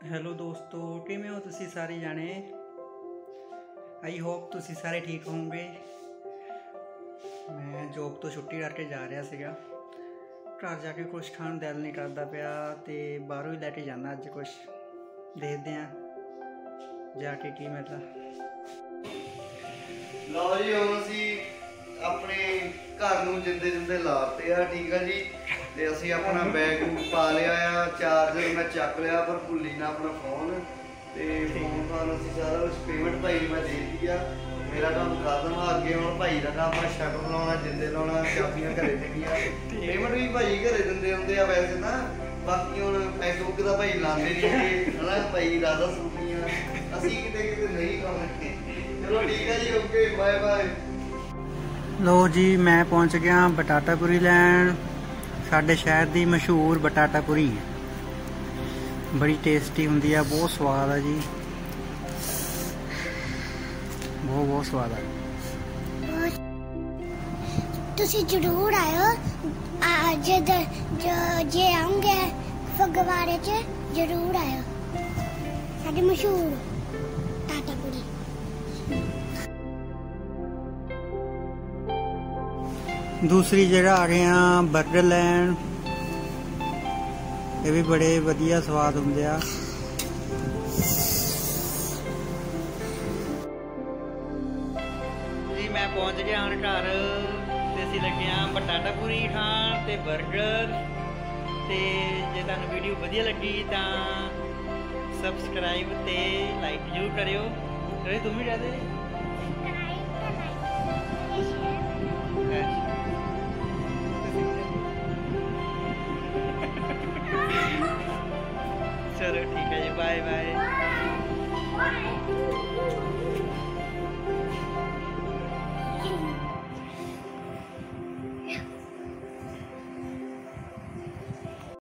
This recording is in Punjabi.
ਹੈਲੋ ਦੋਸਤੋ, ਕਿਵੇਂ ਹੋ ਤੁਸੀਂ ਸਾਰੇ ਜਾਣੇ? ਆਈ ਹੋਪ ਤੁਸੀਂ ਸਾਰੇ ਠੀਕ ਹੋਵੋਗੇ। ਮੈਂ ਜੋਬ ਤੋਂ ਛੁੱਟੀ ਕਰਕੇ ਜਾ ਰਿਹਾ ਸੀਗਾ। ਘਰ ਜਾ ਕੇ ਕੁਝ ਖਾਣ ਨੂੰ ਦਿਲ ਨਹੀਂ ਕਰਦਾ ਪਿਆ ਤੇ ਬਾਹਰੋਂ ਹੀ ਲੈ ਕੇ ਜਾਣਾ ਅੱਜ ਕੁਝ ਦੇਖਦੇ ਆ ਜਾ ਕੇ ਕੀ ਮਿਲਦਾ। ਲਓ ਜੀ, ਹੁਣ ਅਸੀਂ ਆਪਣੇ ਘਰ ਨੂੰ ਜਿੰਦੇ ਜਿੰਦੇ ਲਾਤੇ ਆ, ਠੀਕ ਆ ਜੀ। ਤੇ ਅਸੀਂ ਆਪਣਾ ਬੈਗ ਨੂੰ ਪਾ ਲਿਆ ਆ ਚਾਰਜਰ ਮੈਂ ਚੱਕ ਲਿਆ ਪਰ ਭੁੱਲੀ ਨਾ ਆਪਣਾ ਫੋਨ ਤੇ ਫੋਨ ਫਾਨ ਅਸੀਂ ਸਾਰਾ ਕੁਝ ਪੇਮੈਂਟ ਭਾਈ ਨੂੰ ਮੈਂ ਦੇ ਦਿੱਤੀ ਆ। ਮੇਰਾ ਕੰਮ ਖਤਮ ਆ ਅੱਗੇ ਹੁਣ ਭਾਈ ਦਾ ਕੰਮ ਆ ਸ਼ਟਰ ਲਾਉਣਾ ਜਿੰਦੇ ਲਾਉਣਾ ਚਾਬੀਆਂ ਘਰੇ ਦੇਣੀਆਂ ਪੇਮੈਂਟ ਵੀ ਭਾਈ ਘਰੇ ਦਿੰਦੇ ਹੁੰਦੇ ਆ ਵੈਸੇ ਨਾ ਬਾਕੀ ਹੁਣ ਪੈਗ ਬੁੱਕ ਦਾ ਭਾਈ ਲਾਉਂਦੇ ਨਹੀਂ ਹੈਗੇ ਹਨਾ? ਭਾਈ ਰਾਦਾ ਸੁਣੀਆਂ ਅਸੀਂ ਕਿਤੇ ਕਿਤੇ ਨਹੀਂ ਲਾਉਂਦੇ। ਚਲੋ ਠੀਕ ਹੈ ਜੀ ਓਕੇ ਬਾਏ ਬਾਏ ਲੋ ਜੀ ਮੈਂ ਪਹੁੰਚ ਗਿਆ ਬਟਾਟਾ ਪੁਰੀ ਲੈਣ। ਸਾਡੇ ਸ਼ਹਿਰ ਦੀ ਮਸ਼ਹੂਰ ਬਟਾਟਾ ਪੁਰੀ ਬੜੀ ਟੇਸਟੀ ਹੁੰਦੀ ਆ, ਬਹੁਤ ਸਵਾਦ ਆ ਜੀ। ਬਹੁਤ ਬਹੁਤ ਸਵਾਦ ਆ। ਤੁਸੀਂ ਜ਼ਰੂਰ ਆਇਓ। ਆ ਜੇ ਆਉਂਗੇ ਫਗਵਾੜੇ ਚ, ਜ਼ਰੂਰ ਆਇਓ। ਸਾਡੇ ਮਸ਼ਹੂਰ ਦੂਸਰੀ ਜਗ੍ਹਾ ਆ ਗਏ ਆ 버ਗਰ ਲੈਣ। ਇਹ ਵੀ ਬੜੇ ਵਧੀਆ ਸਵਾਦ ਹੁੰਦੇ ਆ। ਜੀ ਮੈਂ ਪਹੁੰਚ ਗਿਆ ਹੁਣ ਘਰ ਤੇ ਅਸੀਂ ਲੱਗੇ ਆ ਬਟਾਟਾ ਪੂਰੀ ਖਾਣ ਤੇ 버ਗਰ ਤੇ ਜੇ ਤੁਹਾਨੂੰ ਵੀਡੀਓ ਵਧੀਆ ਲੱਗੀ ਤਾਂ ਸਬਸਕ੍ਰਾਈਬ ਤੇ ਲਾਈਕ ਜ਼ਰੂਰ ਕਰਿਓ। ਤੂੰ ਵੀ ਕਹਦੇ ਚਲੋ ਠੀਕ ਹੈ ਜੀ ਬਾਏ ਬਾਏ।